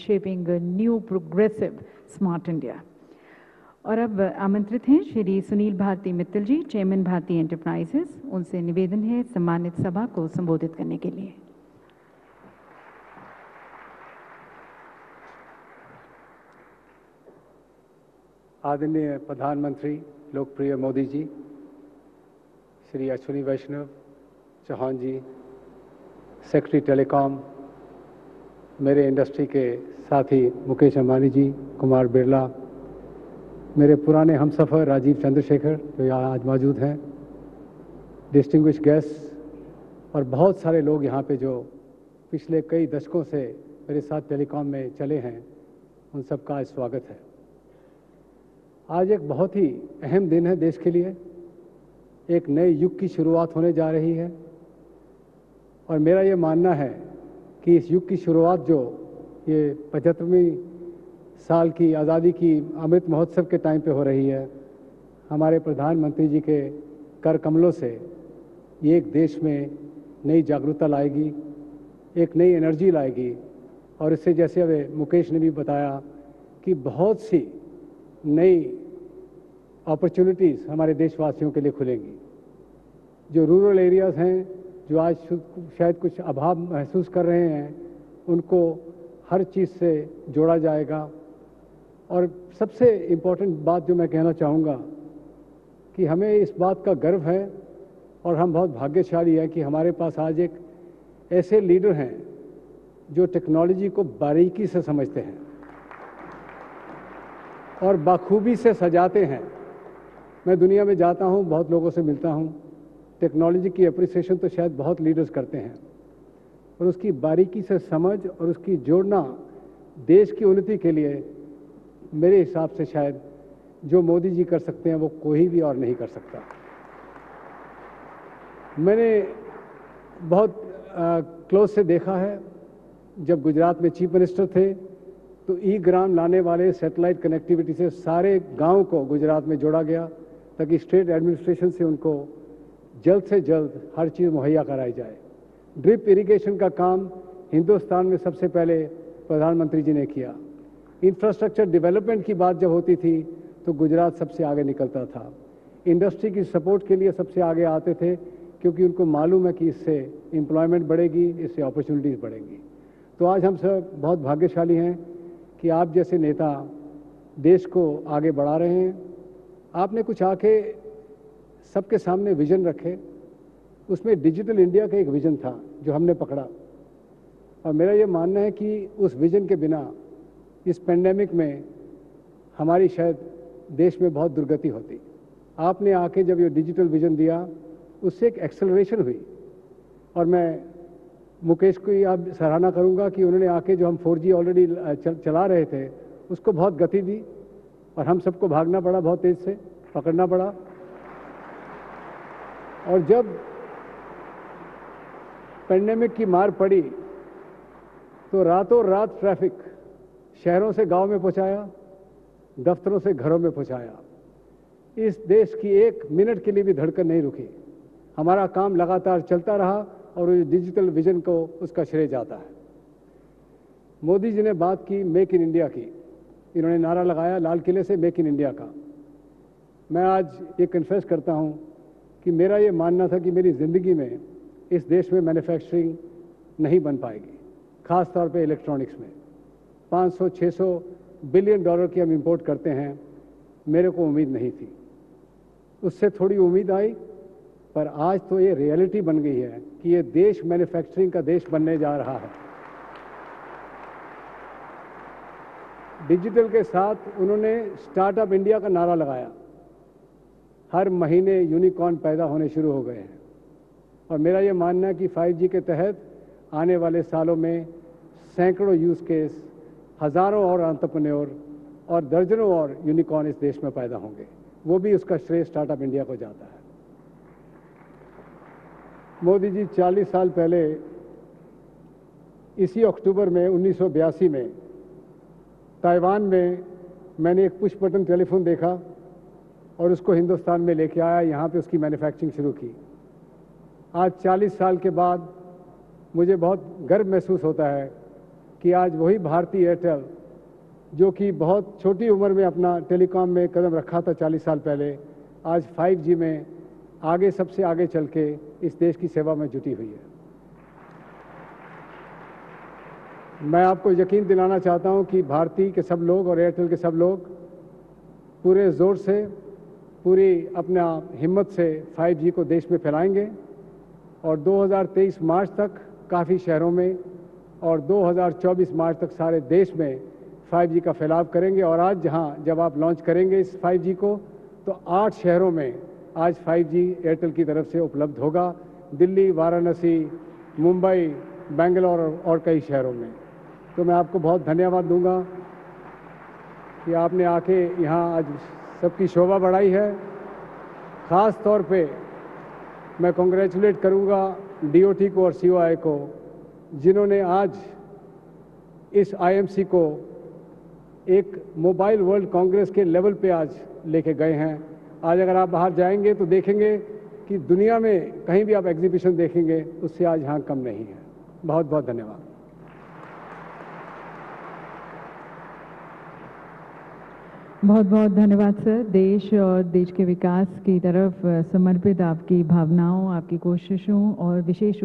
shaping a new progressive smart India. और अब आमंत्रित हैं श्री सुनील भारती मित्तल जी चेयरमैन भारती एंटरप्राइजेस उनसे निवेदन है सम्मानित सभा को संबोधित करने के लिए आदरणीय प्रधानमंत्री, लोकप्रिय मोदी जी, श्री अश्विनी वैष्णव चौहान जी सेक्रेटरी टेलीकॉम मेरे इंडस्ट्री के साथी मुकेश अंबानी जी, कुमार बिरला, मेरे पुराने हमसफ़र राजीव चंद्रशेखर, जो यहाँ आज मौजूद हैं डिस्टिंग्विश गेस्ट और बहुत सारे लोग यहाँ पे जो पिछले कई दशकों से मेरे साथ टेलीकॉम में चले हैं, उन सबका आज स्वागत है। आज एक बहुत ही अहम दिन है देश के लिए। एक नए युग की शुरुआत होने जा रही है। और मेरा ये मानना है कि इस युग की शुरुआत जो ये पचहत्तरवीं साल की आज़ादी की अमृत महोत्सव के टाइम पे हो रही है, हमारे प्रधानमंत्री जी के कर कमलों से ये एक देश में नई जागरूकता लाएगी, एक नई एनर्जी लाएगी। और इससे जैसे अब मुकेश ने भी बताया कि बहुत सी नई अपॉर्चुनिटीज़ हमारे देशवासियों के लिए खुलेंगी। जो रूरल एरियाज़ हैं जो आज शायद कुछ अभाव महसूस कर रहे हैं, उनको हर चीज़ से जोड़ा जाएगा। और सबसे इम्पोर्टेंट बात जो मैं कहना चाहूँगा कि हमें इस बात का गर्व है और हम बहुत भाग्यशाली हैं कि हमारे पास आज एक ऐसे लीडर हैं जो टेक्नोलॉजी को बारीकी से समझते हैं और बाखूबी से सजाते हैं। मैं दुनिया में जाता हूँ, बहुत लोगों से मिलता हूँ। टेक्नोलॉजी की अप्रिसिएशन तो शायद बहुत लीडर्स करते हैं। और उसकी बारीकी से समझ और उसकी जोड़ना देश की उन्नति के लिए मेरे हिसाब से शायद जो मोदी जी कर सकते हैं वो कोई भी और नहीं कर सकता। मैंने बहुत क्लोज से देखा है, जब गुजरात में चीफ मिनिस्टर थे तो ई ग्राम लाने वाले सैटेलाइट कनेक्टिविटी से सारे गाँव को गुजरात में जोड़ा गया, ताकि स्टेट एडमिनिस्ट्रेशन से उनको जल्द से जल्द हर चीज़ मुहैया कराई जाए। ड्रिप इरिगेशन का काम हिंदुस्तान में सबसे पहले प्रधानमंत्री जी ने किया। इंफ्रास्ट्रक्चर डेवलपमेंट की बात जब होती थी तो गुजरात सबसे आगे निकलता था। इंडस्ट्री की सपोर्ट के लिए सबसे आगे आते थे, क्योंकि उनको मालूम है कि इससे एम्प्लॉयमेंट बढ़ेगी, इससे अपॉर्चुनिटीज़ बढ़ेंगी। तो आज हम सब बहुत भाग्यशाली हैं कि आप जैसे नेता देश को आगे बढ़ा रहे हैं। आपने कुछ आके सबके सामने विजन रखे। उसमें डिजिटल इंडिया का एक विजन था जो हमने पकड़ा। और मेरा ये मानना है कि उस विजन के बिना इस पेंडेमिक में हमारी शायद देश में बहुत दुर्गति होती। आपने आके जब ये डिजिटल विजन दिया, उससे एक एक्सेलरेशन हुई। और मैं मुकेश को आप सराहना करूँगा कि उन्होंने आके जो हम 4G ऑलरेडी चला रहे थे, उसको बहुत गति दी। और हम सबको भागना पड़ा बहुत तेज से, पकड़ना पड़ा। और जब पेंडेमिक की मार पड़ी तो रातों रात ट्रैफ़िक शहरों से गाँव में पहुँचाया, दफ्तरों से घरों में पहुँचाया। इस देश की एक मिनट के लिए भी धड़कन नहीं रुकी। हमारा काम लगातार चलता रहा और उस डिजिटल विजन को उसका श्रेय जाता है। मोदी जी ने बात की मेक इन इंडिया की। इन्होंने नारा लगाया लाल किले से मेक इन इंडिया का। मैं आज ये कन्फेस करता हूँ कि मेरा ये मानना था कि मेरी ज़िंदगी में इस देश में मैन्युफैक्चरिंग नहीं बन पाएगी ख़ास तौर पे इलेक्ट्रॉनिक्स में। 500-600 बिलियन डॉलर की हम इंपोर्ट करते हैं, मेरे को उम्मीद नहीं थी। उससे थोड़ी उम्मीद आई, पर आज तो ये रियलिटी बन गई है कि ये देश मैन्युफैक्चरिंग का देश बनने जा रहा है। डिजिटल के साथ उन्होंने स्टार्टअप इंडिया का नारा लगाया। हर महीने यूनिकॉर्न पैदा होने शुरू हो गए हैं। और मेरा ये मानना है कि 5G के तहत आने वाले सालों में सैकड़ों यूज़ केस हज़ारों और अंतरप्रन्योर और दर्जनों और यूनिकॉर्न इस देश में पैदा होंगे। वो भी उसका श्रेय स्टार्टअप इंडिया को जाता है। मोदी जी 40 साल पहले इसी अक्टूबर में 1982 में, ताइवान में मैंने एक पुश बटन टेलीफोन देखा। और उसको हिंदुस्तान में लेके आया, यहाँ पे उसकी मैन्युफैक्चरिंग शुरू की। आज 40 साल के बाद मुझे बहुत गर्व महसूस होता है कि आज वही भारतीय एयरटेल जो कि बहुत छोटी उम्र में अपना टेलीकॉम में कदम रखा था 40 साल पहले, आज 5G में आगे, सबसे आगे चल के इस देश की सेवा में जुटी हुई है। मैं आपको यकीन दिलाना चाहता हूँ कि भारती के सब लोग और एयरटेल के सब लोग पूरे ज़ोर से पूरी अपना हिम्मत से 5G को देश में फैलाएँगे और 2023 मार्च तक काफ़ी शहरों में और 2024 मार्च तक सारे देश में 5G का फैलाव करेंगे। और आज जहाँ जब आप लॉन्च करेंगे इस 5G को तो आठ शहरों में आज 5G एयरटेल की तरफ़ से उपलब्ध होगा। दिल्ली, वाराणसी, मुंबई, बेंगलोर और कई शहरों में। तो मैं आपको बहुत धन्यवाद दूँगा कि आपने आके यहाँ आज सबकी शोभा बढ़ाई है। ख़ास तौर पे मैं कॉन्ग्रेचुलेट करूँगा डीओटी को और सीओआई को, जिन्होंने आज इस आईएमसी को एक मोबाइल वर्ल्ड कांग्रेस के लेवल पे आज लेके गए हैं। आज अगर आप बाहर जाएँगे तो देखेंगे कि दुनिया में कहीं भी आप एग्जीबिशन देखेंगे, उससे आज यहाँ कम नहीं है। बहुत बहुत धन्यवाद। बहुत बहुत धन्यवाद, सर। देश और देश के विकास की तरफ़ समर्पित आपकी भावनाओं, आपकी कोशिशों और विशेष